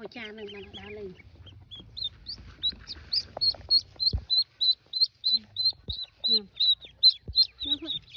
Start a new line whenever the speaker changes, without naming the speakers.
អចារនឹងបានដើរលេងញ៉ាំញ៉ាំ